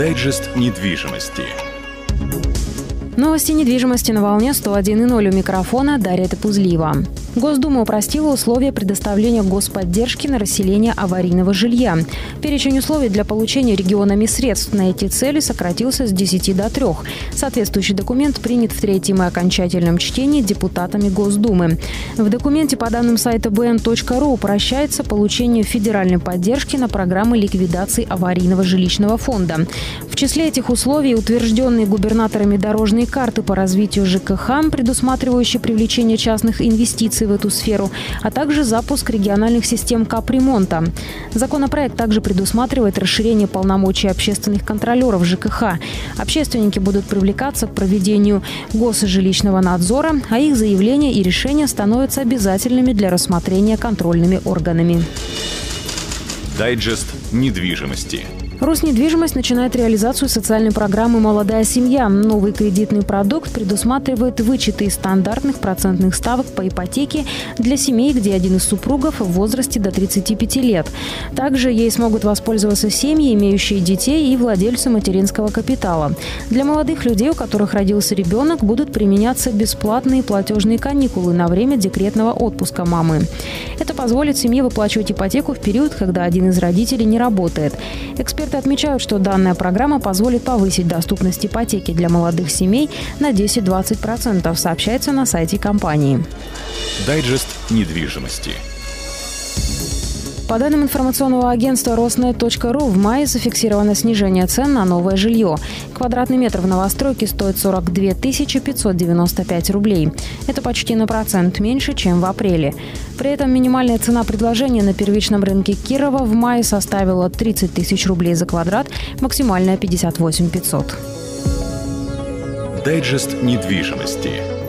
Дайджест недвижимости. Новости недвижимости на волне 101.0 у микрофона Дарья Топузлива. Госдума упростила условия предоставления господдержки на расселение аварийного жилья. Перечень условий для получения регионами средств на эти цели сократился с 10 до 3. Соответствующий документ принят в третьем и окончательном чтении депутатами Госдумы. В документе по данным сайта bn.ru упрощается получение федеральной поддержки на программы ликвидации аварийного жилищного фонда. В числе этих условий утвержденные губернаторами дорожные карты по развитию ЖКХ, предусматривающие привлечение частных инвестиций инвестиций в эту сферу, а также запуск региональных систем капремонта. Законопроект также предусматривает расширение полномочий общественных контролеров ЖКХ. Общественники будут привлекаться к проведению госжилищного надзора, а их заявления и решения становятся обязательными для рассмотрения контрольными органами. Дайджест недвижимости. Роснедвижимость начинает реализацию социальной программы «Молодая семья». Новый кредитный продукт предусматривает вычеты из стандартных процентных ставок по ипотеке для семей, где один из супругов в возрасте до 35 лет. Также ей смогут воспользоваться семьи, имеющие детей и владельцы материнского капитала. Для молодых людей, у которых родился ребенок, будут применяться бесплатные платежные каникулы на время декретного отпуска мамы. Это позволит семье выплачивать ипотеку в период, когда один из родителей не работает. Эксперты Эксперты отмечают, что данная программа позволит повысить доступность ипотеки для молодых семей на 10-20%, сообщается на сайте компании. Дайджест недвижимости. По данным информационного агентства Роснет.ру, в мае зафиксировано снижение цен на новое жилье. Квадратный метр в новостройке стоит 42 595 рублей. Это почти на процент меньше, чем в апреле. При этом минимальная цена предложения на первичном рынке Кирова в мае составила 30 тысяч рублей за квадрат, максимальная 58 500. Дайджест недвижимости.